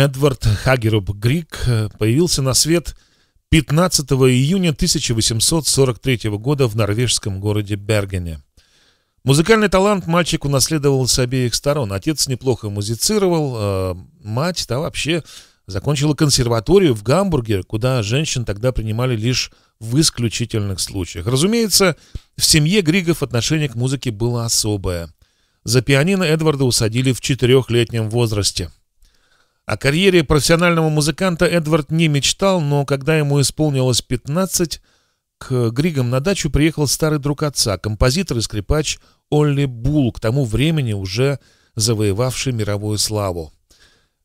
Эдвард Хагеруб Грик появился на свет 15 июня 1843 года в норвежском городе Бергене. Музыкальный талант мальчик унаследовал с обеих сторон. Отец неплохо музицировал, а мать, да вообще, закончила консерваторию в Гамбурге, куда женщин тогда принимали лишь в исключительных случаях. Разумеется, в семье Григов отношение к музыке было особое. За пианино Эдварда усадили в четырехлетнем возрасте. О карьере профессионального музыканта Эдвард не мечтал, но когда ему исполнилось 15, к Григам на дачу приехал старый друг отца, композитор и скрипач Олли Бул, к тому времени уже завоевавший мировую славу.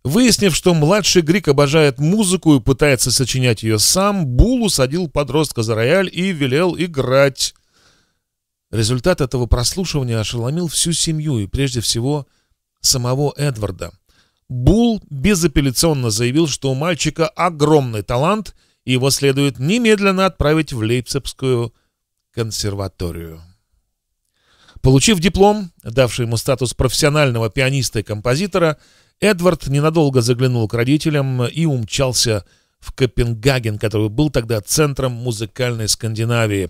Выяснив, что младший Грик обожает музыку и пытается сочинять ее сам, Бул усадил подростка за рояль и велел играть. Результат этого прослушивания ошеломил всю семью и прежде всего самого Эдварда. Бул безапелляционно заявил, что у мальчика огромный талант — и его следует немедленно отправить в Лейпцигскую консерваторию. Получив диплом, давший ему статус профессионального пианиста и композитора, Эдвард ненадолго заглянул к родителям и умчался в Копенгаген, который был тогда центром музыкальной Скандинавии.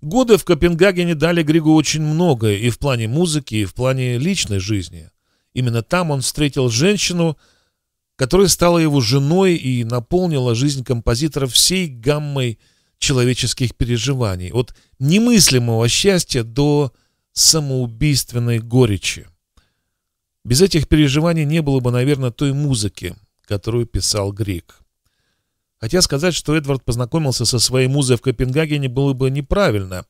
Годы в Копенгагене дали Григу очень многое и в плане музыки, и в плане личной жизни. Именно там он встретил женщину, которая стала его женой и наполнила жизнь композитора всей гаммой человеческих переживаний, от немыслимого счастья до самоубийственной горечи. Без этих переживаний не было бы, наверное, той музыки, которую писал Грик. Хотя сказать, что Эдвард познакомился со своей музой в Копенгагене, было бы неправильно.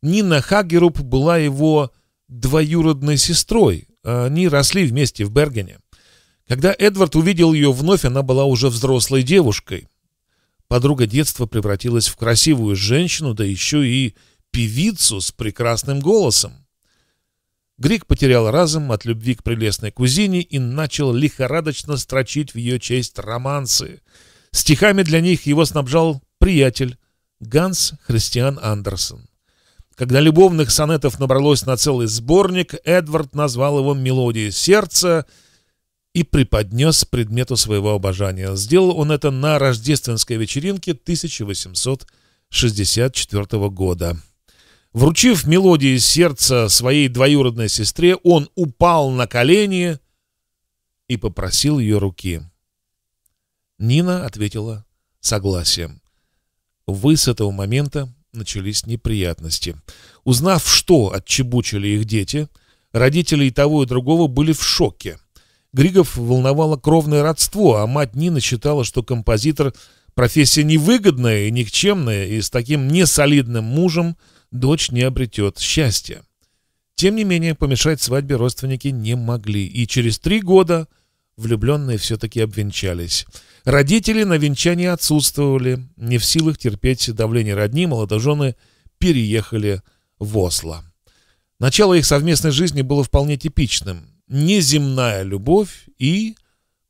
Нина Хагеруб была его двоюродной сестрой. Они росли вместе в Бергене. Когда Эдвард увидел ее вновь, она была уже взрослой девушкой. Подруга детства превратилась в красивую женщину, да еще и певицу с прекрасным голосом. Грик потерял разум от любви к прелестной кузине и начал лихорадочно строчить в ее честь романсы. Стихами для них его снабжал приятель Ганс Христиан Андерсон. Когда любовных сонетов набралось на целый сборник, Эдвард назвал его «Мелодия сердца», и преподнес предмету своего обожания. Сделал он это на рождественской вечеринке 1864 года. Вручив мелодии сердца своей двоюродной сестре, он упал на колени и попросил ее руки. Нина ответила согласием. Вы с этого момента начались неприятности. Узнав, что отчебучили их дети, родители и того и другого были в шоке. Григов волновало кровное родство, а мать Нина считала, что композитор – профессия невыгодная и никчемная, и с таким несолидным мужем дочь не обретет счастья. Тем не менее, помешать свадьбе родственники не могли, и через три года влюбленные все-таки обвенчались. Родители на венчании отсутствовали, не в силах терпеть давление родни, молодожены переехали в Осло. Начало их совместной жизни было вполне типичным неземная любовь и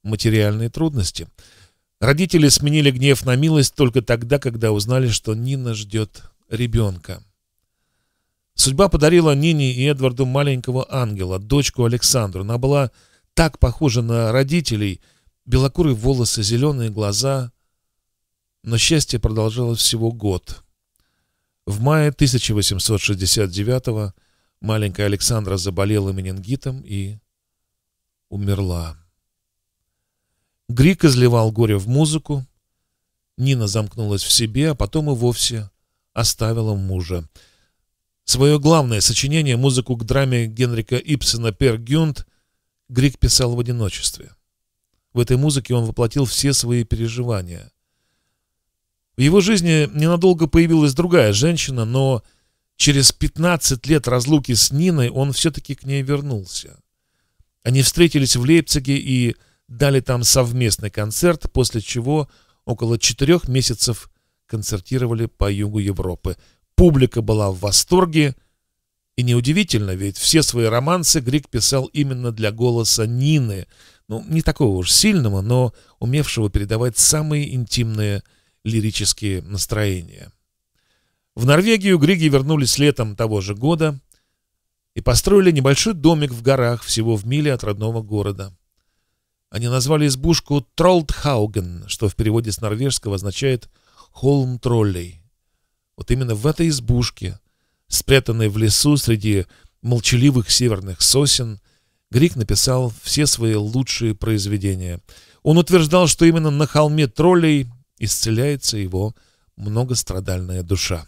материальные трудности. Родители сменили гнев на милость только тогда, когда узнали, что Нина ждет ребенка. Судьба подарила Нине и Эдварду маленького ангела, дочку Александру. Она была так похожа на родителей, белокурые волосы, зеленые глаза. Но счастье продолжалось всего год. В мае 1869 маленькая Александра заболела менингитом и умерла. Грик изливал горе в музыку. Нина замкнулась в себе, а потом и вовсе оставила мужа. Свое главное сочинение, музыку к драме Генрика Ипсена «Пер Гюнд», Грик писал в одиночестве. В этой музыке он воплотил все свои переживания. В его жизни ненадолго появилась другая женщина, но через 15 лет разлуки с Ниной он все-таки к ней вернулся. Они встретились в Лейпциге и дали там совместный концерт, после чего около четырех месяцев концертировали по югу Европы. Публика была в восторге, и неудивительно, ведь все свои романсы Грик писал именно для голоса Нины, ну, не такого уж сильного, но умевшего передавать самые интимные лирические настроения. В Норвегию Григи вернулись летом того же года, и построили небольшой домик в горах всего в миле от родного города. Они назвали избушку Тролдхауген, что в переводе с норвежского означает «холм троллей». Вот именно в этой избушке, спрятанной в лесу среди молчаливых северных сосен, Грик написал все свои лучшие произведения. Он утверждал, что именно на холме троллей исцеляется его многострадальная душа.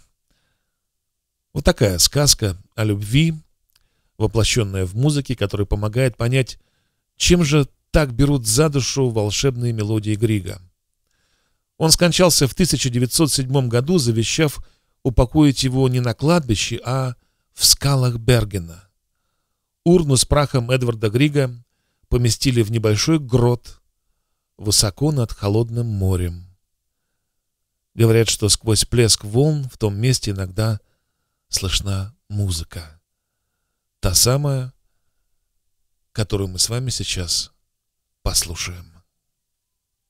Вот такая сказка о любви, воплощенная в музыке, которая помогает понять, чем же так берут за душу волшебные мелодии Грига. Он скончался в 1907 году, завещав упокоить его не на кладбище, а в скалах Бергена. Урну с прахом Эдварда Грига поместили в небольшой грот высоко над холодным морем. Говорят, что сквозь плеск волн в том месте иногда слышна музыка. Та самая, которую мы с вами сейчас послушаем.